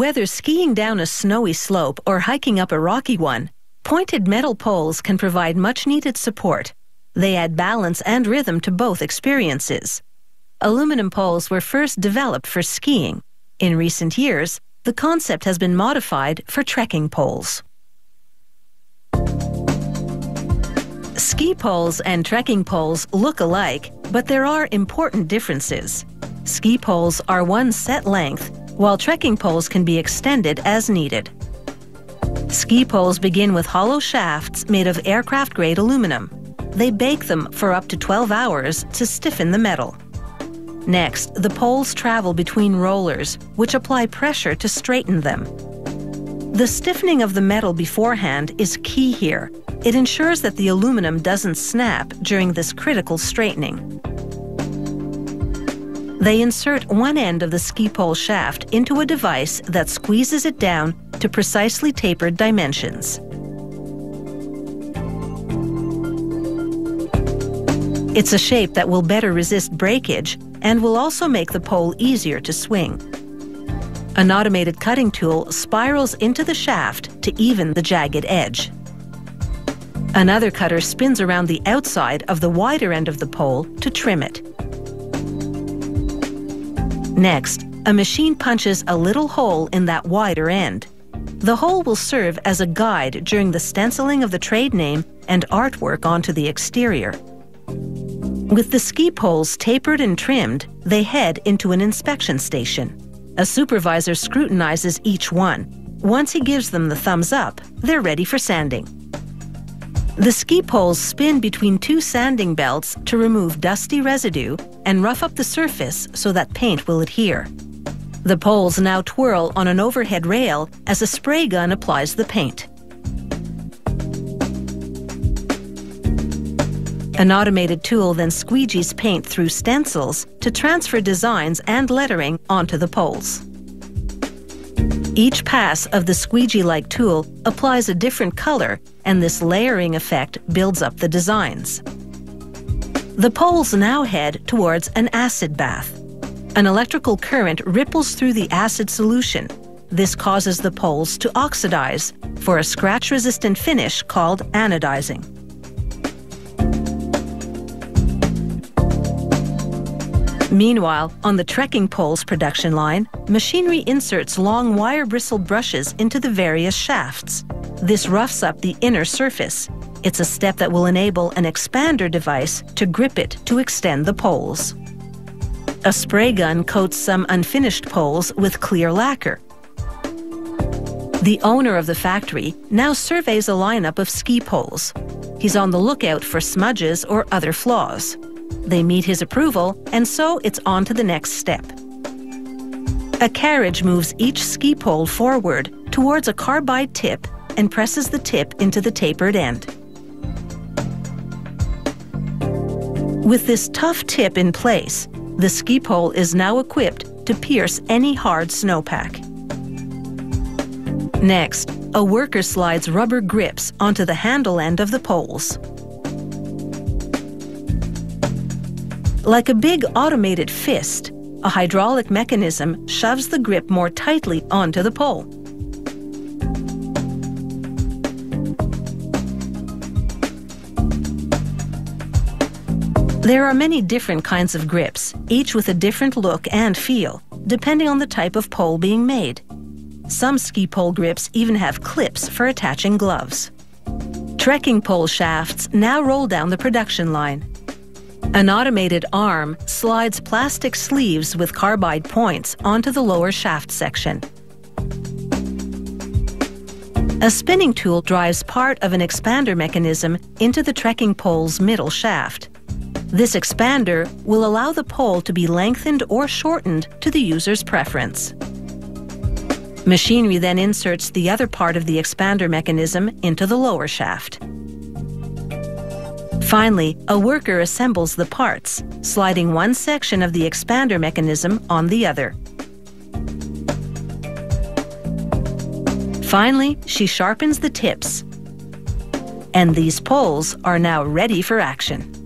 Whether skiing down a snowy slope or hiking up a rocky one, pointed metal poles can provide much needed support. They add balance and rhythm to both experiences. Aluminum poles were first developed for skiing. In recent years, the concept has been modified for trekking poles. Ski poles and trekking poles look alike, but there are important differences. Ski poles are one set length while trekking poles can be extended as needed. Ski poles begin with hollow shafts made of aircraft-grade aluminum. They bake them for up to 12 hours to stiffen the metal. Next, the poles travel between rollers, which apply pressure to straighten them. The stiffening of the metal beforehand is key here. It ensures that the aluminum doesn't snap during this critical straightening. They insert one end of the ski pole shaft into a device that squeezes it down to precisely tapered dimensions. It's a shape that will better resist breakage and will also make the pole easier to swing. An automated cutting tool spirals into the shaft to even the jagged edge. Another cutter spins around the outside of the wider end of the pole to trim it. Next, a machine punches a little hole in that wider end. The hole will serve as a guide during the stenciling of the trade name and artwork onto the exterior. With the ski poles tapered and trimmed, they head into an inspection station. A supervisor scrutinizes each one. Once he gives them the thumbs up, they're ready for sanding. The ski poles spin between two sanding belts to remove dusty residue and rough up the surface so that paint will adhere. The poles now twirl on an overhead rail as a spray gun applies the paint. An automated tool then squeegees paint through stencils to transfer designs and lettering onto the poles. Each pass of the squeegee-like tool applies a different color, and this layering effect builds up the designs. The poles now head towards an acid bath. An electrical current ripples through the acid solution. This causes the poles to oxidize for a scratch-resistant finish called anodizing. Meanwhile, on the trekking poles production line, machinery inserts long wire bristle brushes into the various shafts. This roughs up the inner surface. It's a step that will enable an expander device to grip it to extend the poles. A spray gun coats some unfinished poles with clear lacquer. The owner of the factory now surveys a lineup of ski poles. He's on the lookout for smudges or other flaws. They meet his approval, and so it's on to the next step. A carriage moves each ski pole forward towards a carbide tip and presses the tip into the tapered end. With this tough tip in place, the ski pole is now equipped to pierce any hard snowpack. Next, a worker slides rubber grips onto the handle end of the poles. Like a big automated fist, a hydraulic mechanism shoves the grip more tightly onto the pole. There are many different kinds of grips, each with a different look and feel, depending on the type of pole being made. Some ski pole grips even have clips for attaching gloves. Trekking pole shafts now roll down the production line. An automated arm slides plastic sleeves with carbide points onto the lower shaft section. A spinning tool drives part of an expander mechanism into the trekking pole's middle shaft. This expander will allow the pole to be lengthened or shortened to the user's preference. Machinery then inserts the other part of the expander mechanism into the lower shaft. Finally, a worker assembles the parts, sliding one section of the expander mechanism on the other. Finally, she sharpens the tips. And these poles are now ready for action.